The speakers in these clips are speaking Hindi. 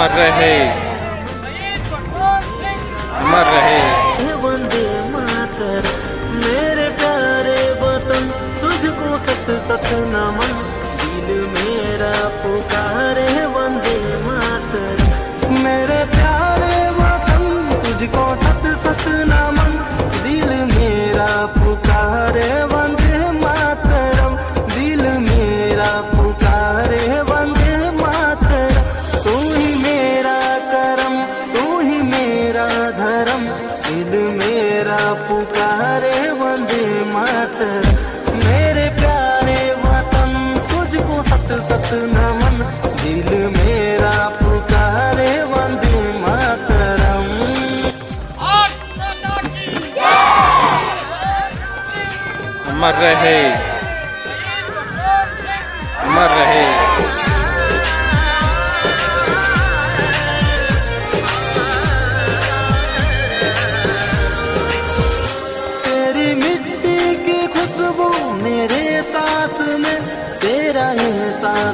अमर रहे। मर रहे। वंदे मातर मेरे प्यारे वतन, तुझको सत सत नमन, दिल मेरा पुकारे दिल मेरा पुकारे, वंदे मातर मेरे प्यारे वतन, तुझको सत सत नमन। दिल मेरा पुकारे, वंदे मातरम। अमर रहे, मर रहे।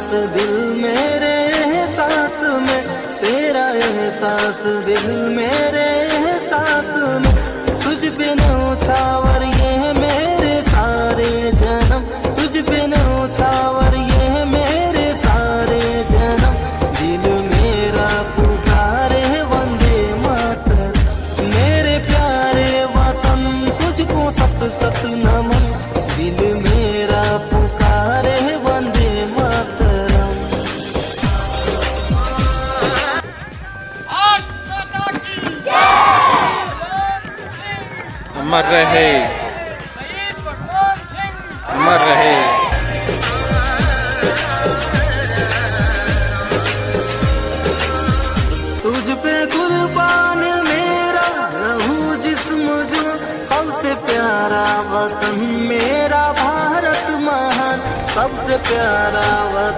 एहसास दिल मेरे एहसास में तेरा एहसास दिल मेरे एहसास में। तुझ बिन नौछावर अमर रहे। अमर रहे। तुझ पे कुर्बान मेरा रहूँ जिस्म जो, सबसे प्यारा वतन मेरा, भारत महान, सबसे प्यारा वतन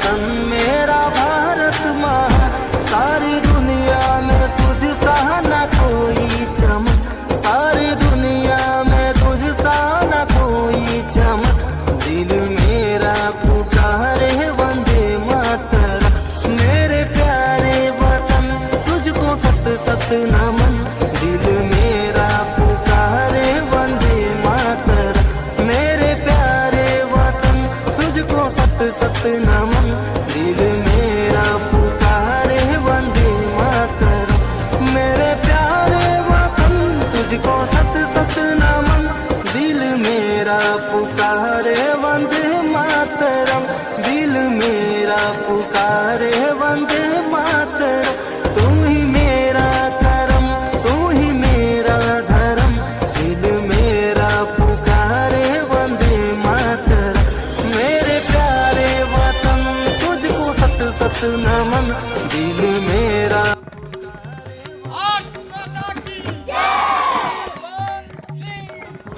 सत सत